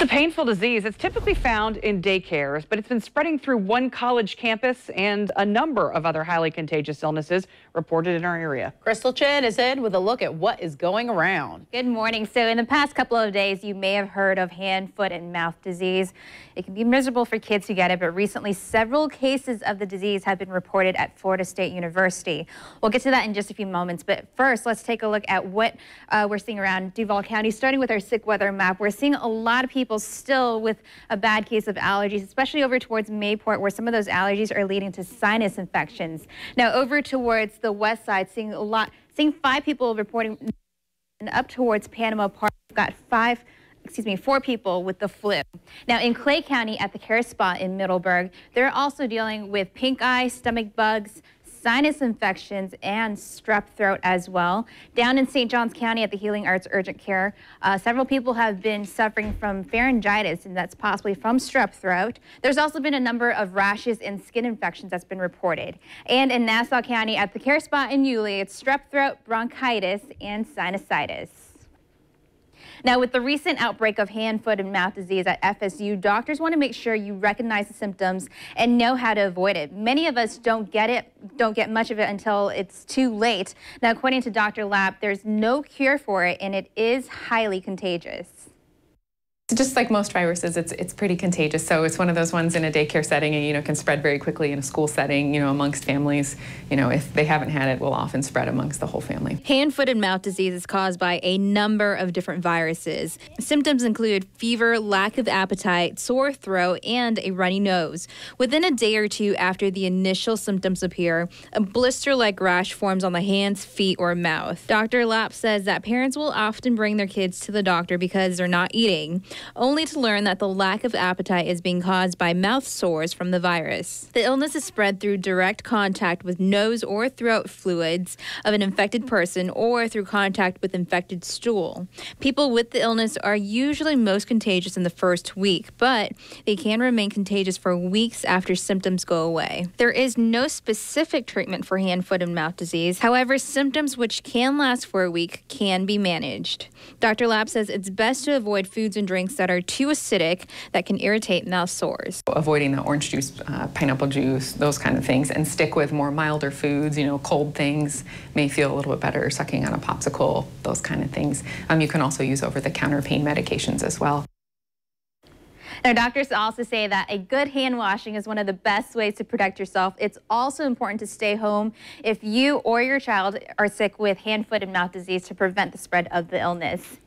It's a painful disease. It's typically found in daycares, but it's been spreading through one college campus and a number of other highly contagious illnesses reported in our area. Crystal Chen is in with a look at what is going around. Good morning. So in the past couple of days, you may have heard of hand, foot, and mouth disease. It can be miserable for kids who get it, but recently several cases of the disease have been reported at Florida State University. We'll get to that in just a few moments, but first, let's take a look at what uh, we're seeing around Duval County, starting with our sick weather map. We're seeing a lot of people people still with a bad case of allergies, especially over towards Mayport, where some of those allergies are leading to sinus infections. Now, over towards the west side, seeing a lot, seeing five people reporting, and up towards Panama Park, we've got five excuse me, four people with the flu. Now in Clay County at the care spot in Middleburg, they're also dealing with pink eye, stomach bugs, sinus infections, and strep throat as well. Down in St. Johns County at the Healing Arts Urgent Care, uh, several people have been suffering from pharyngitis, and that's possibly from strep throat. There's also been a number of rashes and skin infections that's been reported. And in Nassau County at the care spot in Yulee, it's strep throat, bronchitis, and sinusitis. Now, with the recent outbreak of hand, foot, and mouth disease at FSU, doctors want to make sure you recognize the symptoms and know how to avoid it. Many of us don't get it, don't get much of it until it's too late. Now, according to Dr. Lapp, there's no cure for it, and it is highly contagious. Just like most viruses, it's it's pretty contagious. So it's one of those ones in a daycare setting, and you know, can spread very quickly in a school setting. You know, amongst families. You know, if they haven't had it, will often spread amongst the whole family. Hand, foot, and mouth disease is caused by a number of different viruses. Symptoms include fever, lack of appetite, sore throat, and a runny nose. Within a day or two after the initial symptoms appear, a blister-like rash forms on the hands, feet, or mouth. Dr. Lapp says that parents will often bring their kids to the doctor because they're not eating only to learn that the lack of appetite is being caused by mouth sores from the virus. The illness is spread through direct contact with nose or throat fluids of an infected person or through contact with infected stool. People with the illness are usually most contagious in the first week, but they can remain contagious for weeks after symptoms go away. There is no specific treatment for hand, foot, and mouth disease. However, symptoms which can last for a week can be managed. Dr. Lapp says it's best to avoid foods and drinks drinks that are too acidic that can irritate mouth sores. Avoiding the orange juice, uh, pineapple juice, those kind of things, and stick with more milder foods, you know, cold things may feel a little bit better, sucking on a popsicle, those kind of things. Um, you can also use over-the-counter pain medications as well. Now, doctors also say that a good hand washing is one of the best ways to protect yourself. It's also important to stay home if you or your child are sick with hand, foot, and mouth disease to prevent the spread of the illness.